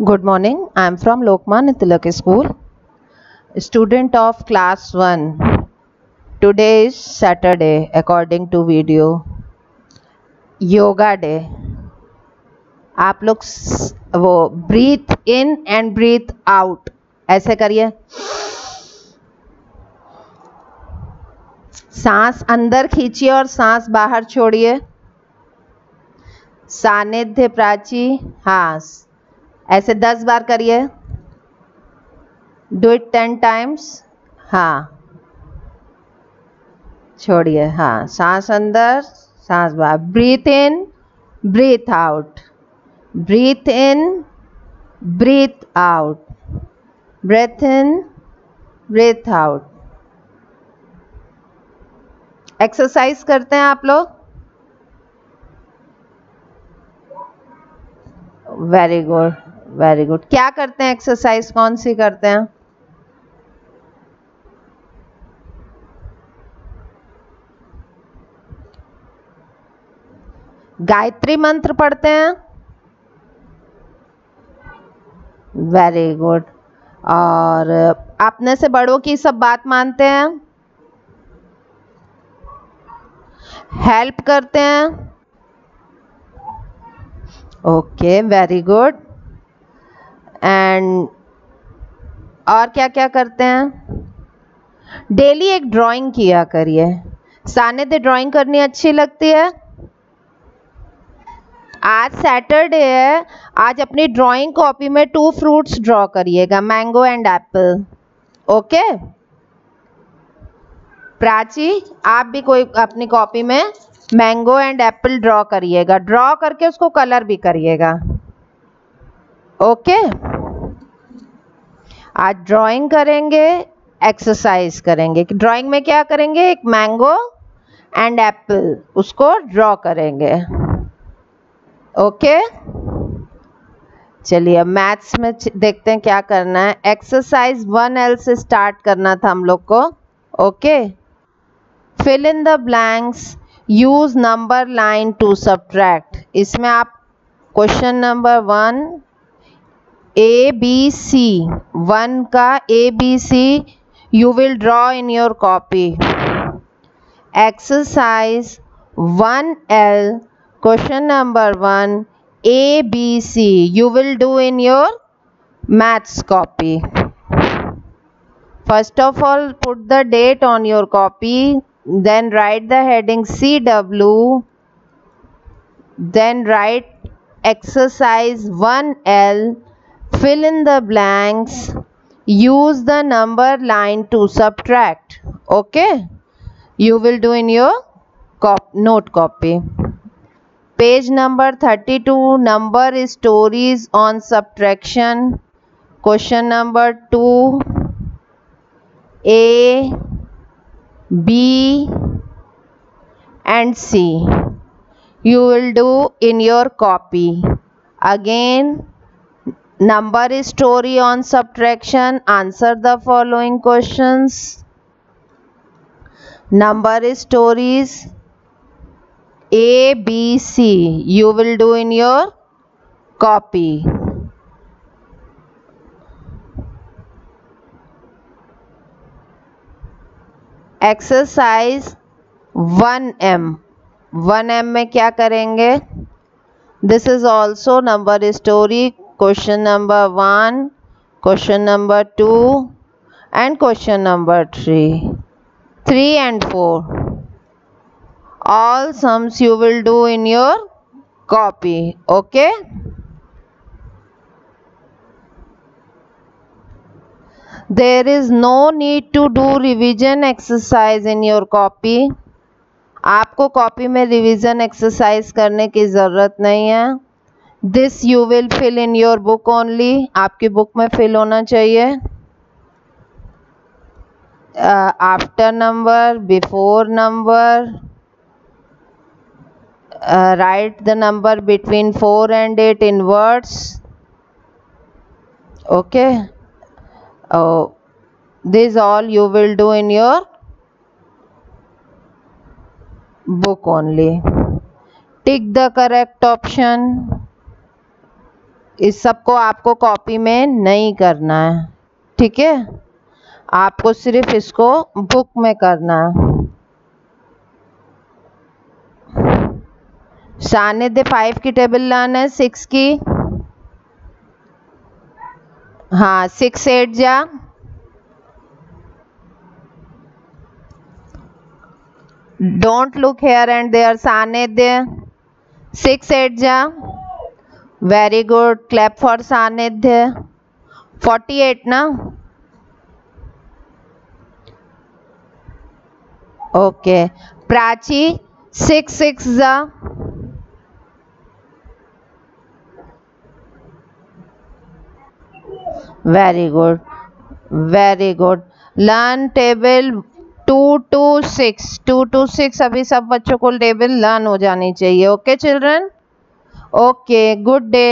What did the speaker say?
Good morning. I am from Lokman Tilak School, student of class 1. Today is Saturday according to video. Yoga day आप लोग वो breathe in and breathe out ऐसे करिए सांस अंदर खींचिए और सांस बाहर छोड़िए सानिध्य प्राची हाँ ऐसे दस बार करिए। डू इट टेन टाइम्स हाँ। छोड़िए। हाँ। सांस अंदर, सांस बाहर। Breathe in breathe out breathe in breathe out breathe in breathe out exercise करते हैं आप लोग? वेरी गुड वेरी गुड क्या करते हैं एक्सरसाइज कौन सी करते हैं? गायत्री मंत्र पढ़ते हैं? वेरी गुड और अपने से बड़ों की सब बात मानते हैं? हेल्प करते हैं? ओके वेरी गुड एंड और क्या क्या करते हैं? डेली एक ड्राइंग किया करिए। सानिध्य ड्राइंग करनी अच्छी लगती है? आज सैटरडे है। आज अपनी ड्राइंग कॉपी में टू फ्रूट्स ड्रॉ करिएगा mango and apple okay Prachi, आप भी कोई अपनी कॉपी में मैंगो एंड एप्पल ड्रॉ करिएगा। ड्रॉ करके उसको कलर भी करिएगा। ओके आज ड्राइंग करेंगे एक्सरसाइज करेंगे। ड्राइंग में क्या करेंगे? एक मैंगो एंड एप्पल उसको ड्रॉ करेंगे। ओके चलिए मैथ्स में देखते हैं क्या करना है। एक्सरसाइज वन एल से स्टार्ट करना था हम लोग को। Okay fill in the blanks use number line to subtract इसमें आप question number one ए बी सी वन का A B C you will draw in your copy exercise 1L question number 1 A B C you will do in your maths copy first of all put the date on your copy then write the heading CW then write exercise 1L fill in the blanks. Use the number line to subtract. Okay? You will do in your cop- note copy. Page number 32 number stories on subtraction. Question number 2 a b and c. You will do in your copy. Again number story on subtraction answer the following question number stories A B C you will do in your copy exercise 1m 1m में क्या करेंगे? This is also number story question number 1 question number 2 and question number 3 3 and 4 all sums you will do in your copy okay there is no need to do revision exercise in your copy आपको copy में revision exercise करने की ज़रूरत नहीं है this you will fill in your book only आपकी book में fill होना चाहिए। After number before number write the number between four and eight in words okay this all you will do in your book only tick the correct option इस सबको आपको copy में नहीं करना है। ठीक है? आपको सिर्फ़ इसको बुक में करना है। सानिध्य फाइव की टेबल लाना है सिक्स की। हाँ सिक्स एट जा। Don't look here and there Sanidhya. Six eight जा। Very good clap for Sanidhya forty eight ना ओके प्राची सिक्स सिक्स जा good very good learn table two to six two to six अभी सब बच्चों को table learn हो जानी चाहिए. Okay children okay good day